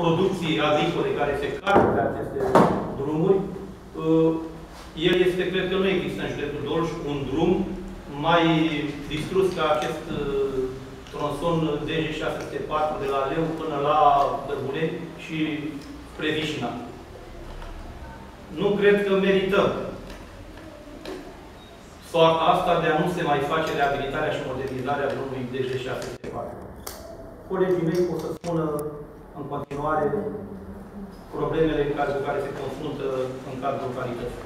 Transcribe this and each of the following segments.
producții agricole care se carcă pe aceste drumuri, uh, el este, cred că nu există în județul Dolj un drum mai distrus ca acest uh, tronson DG604 de la Leu până la Bărbune și spre Vișina. Nu cred că merităm soarta asta de a nu se mai face reabilitarea și modernizarea drumului DG604. Colegii mei pot să spună în continuare problemele cu care, cu care se confruntă în cadrul localității.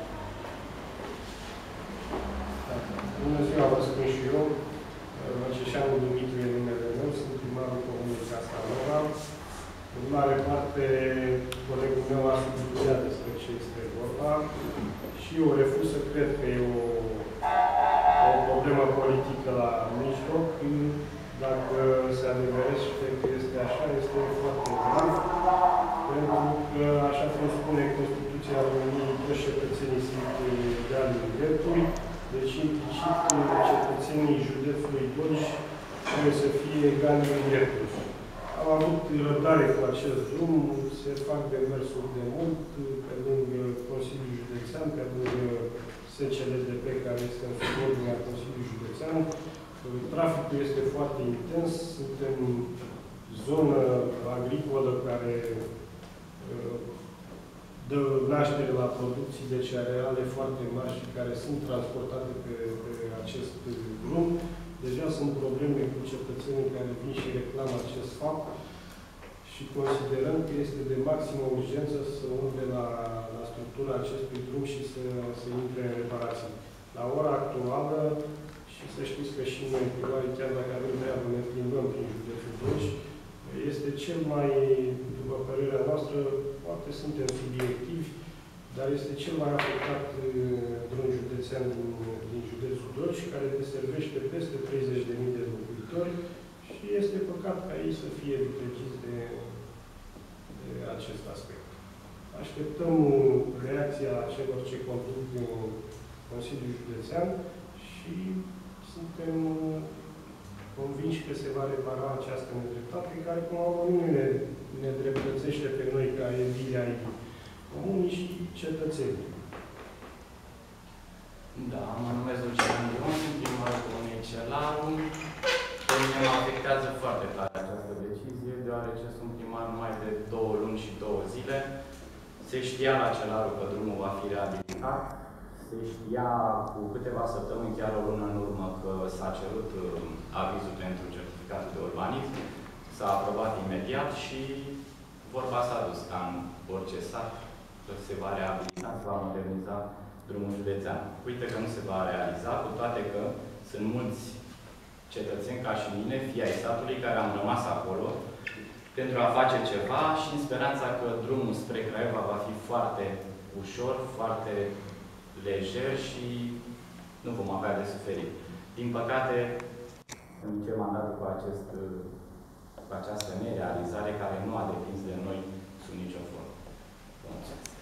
Bună ziua, vă spun și eu. Măceșeanu Dumitru e numele meu, sunt primarul Comunei Castanova. În mare parte, colegul meu a subliniat despre ce este vorba și eu refuz să cred că e o, o problemă politică la mijloc. Dacă se adeverește că este așa, este foarte grav, pentru că, așa cum spune Constituția României, toți cetățenii sunt egali în drepturi, deci implicit cetățenii județului Dolj trebuie să fie egali în drepturi. Am avut răbdare cu acest drum, se fac demersuri de mult, pe lângă Consiliul Județean, pe lângă SCLDP, care este în subordinea Consiliului Județean, Traficul este foarte intens, suntem zonă agricolă care uh, dă naștere la producții de cereale foarte mari și care sunt transportate pe, pe acest drum. Deja sunt probleme cu cetățenii care vin și reclamă acest fapt și considerăm că este de maximă urgență să umple la, la structura acestui drum și să, să intre în reparație. La ora actuală, și să știți că și noi, probabil, chiar dacă avem treabă, ne plimbăm prin județul Dolj, este cel mai, după părerea noastră, poate suntem subiectivi, dar este cel mai afectat uh, drum județean din, din județul Dolj, care deservește peste 30.000 de locuitori și este păcat ca ei să fie depăciți de, de acest aspect. Așteptăm reacția celor ce conduc Consiliul Județean și suntem uh, convinși că se va repara această nedreptate, care, cum am nu ne, ne dreptățește pe noi ca edile ai comunii și cetățenii. Da, mă numesc Lucian Dion, sunt primarul Comunei Celaru. Pe mine mă afectează foarte tare această decizie, deoarece sunt primar numai de două luni și două zile. Se știa la Celaru că drumul va fi reabilitat se știa cu câteva săptămâni, chiar o lună în urmă, că s-a cerut uh, avizul pentru certificatul de urbanism, s-a aprobat imediat și vorba s-a dus ca în orice sat, că se va reabilita, se va moderniza drumul județean. Uite că nu se va realiza, cu toate că sunt mulți cetățeni ca și mine, fii ai satului, care am rămas acolo pentru a face ceva și în speranța că drumul spre Craiova va fi foarte ușor, foarte lejer și nu vom avea de suferit. Din păcate, ce mandatul cu, acest, cu această nerealizare care nu a depins de noi sub nicio formă. Mulțumesc.